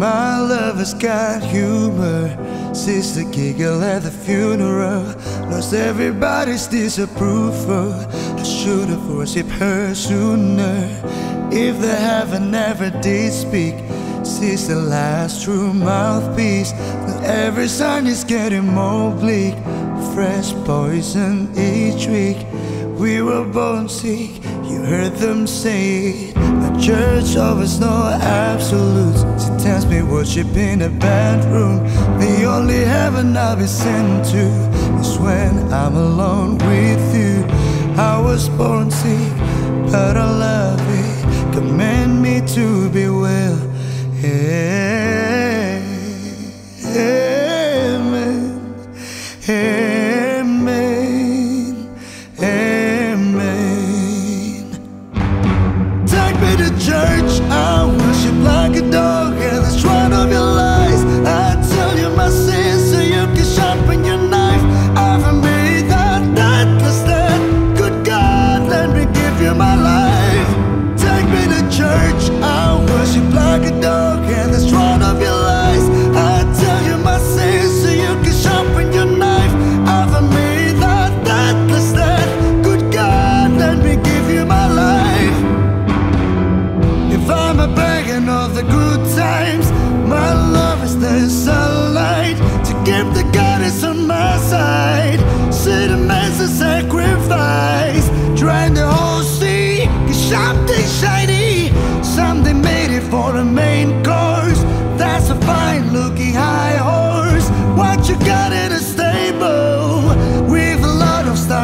My lover's got humor. Sister giggle at the funeral. Knows everybody's disapproval. I should have worshipped her sooner. If the heaven never did speak, she's the last true mouthpiece. Every sign is getting more bleak. Fresh poison each week. We were born sick, you heard them say it. My church offers no absolutes. Me worship in a bedroom. The only heaven I'll be sent to is when I'm alone with you. I was born sick, but I love it. Command me to be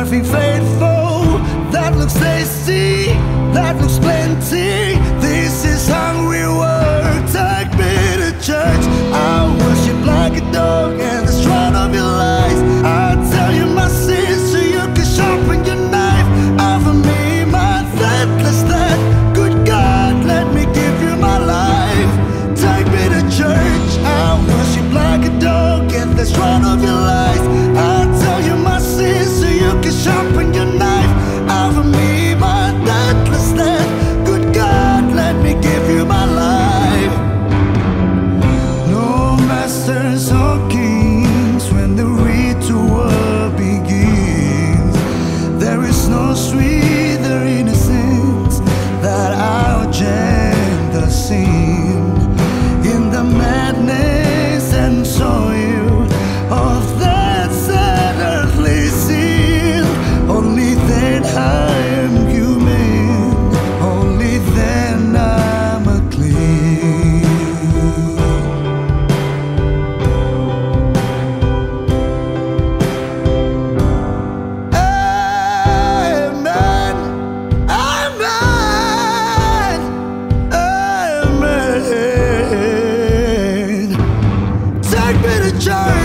of faithful? That looks tasty, that looks plenty. future.